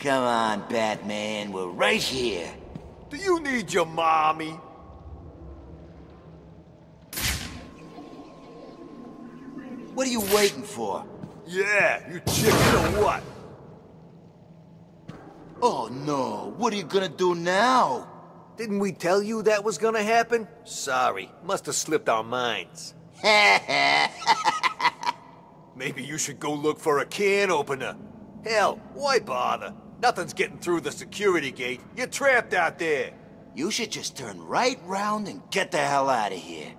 Come on, Batman, we're right here. Do you need your mommy? What are you waiting for? Yeah, you chicken or what? Oh no, what are you gonna do now? Didn't we tell you that was gonna happen? Sorry, must have slipped our minds. Maybe you should go look for a can opener. Hell, why bother? Nothing's getting through the security gate. You're trapped out there. you should just turn right round and get the hell out of here.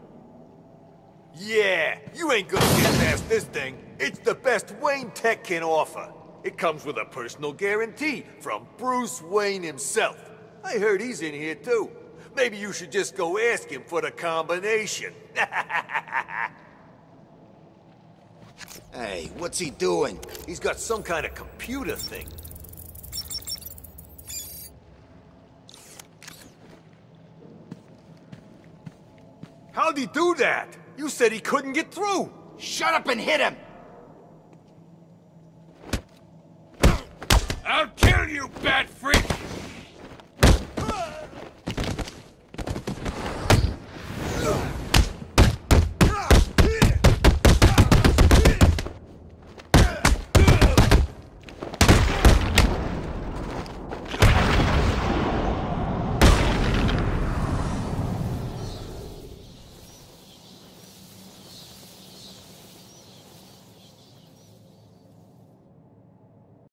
Yeah, you ain't gonna get past this thing. It's the best Wayne Tech can offer. It comes with a personal guarantee from Bruce Wayne himself. I heard he's in here too. Maybe you should just go ask him for the combination. Hey, what's he doing? He's got some kind of computer thing. How'd he do that? You said he couldn't get through. Shut up and hit him! I'll kill you, bat freak!